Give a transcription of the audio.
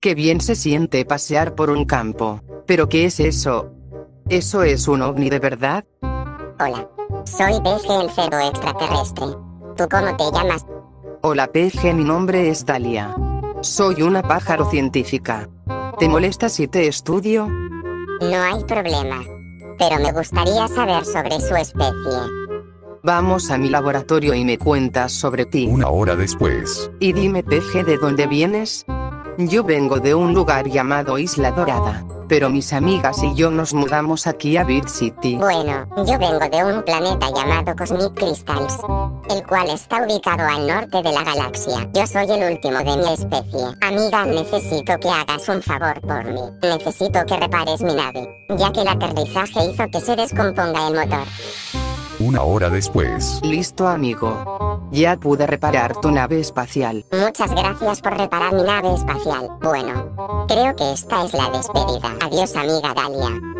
Qué bien se siente pasear por un campo. ¿Pero qué es eso? ¿Eso es un ovni de verdad? Hola. Soy PG el cerdo extraterrestre. ¿Tú cómo te llamas? Hola PG, mi nombre es Dalia. Soy una pájaro científica. ¿Te molesta si te estudio? No hay problema. Pero me gustaría saber sobre su especie. Vamos a mi laboratorio y me cuentas sobre ti. Una hora después. Y dime PG de dónde vienes. Yo vengo de un lugar llamado Isla Dorada, pero mis amigas y yo nos mudamos aquí a Beat City. Bueno, yo vengo de un planeta llamado Cosmic Crystals, el cual está ubicado al norte de la galaxia. Yo soy el último de mi especie. Amiga, necesito que hagas un favor por mí. Necesito que repares mi nave, ya que el aterrizaje hizo que se descomponga el motor. Una hora después. Listo amigo. Ya pude reparar tu nave espacial. Muchas gracias por reparar mi nave espacial. Bueno, creo que esta es la despedida. Adiós amiga Dalia.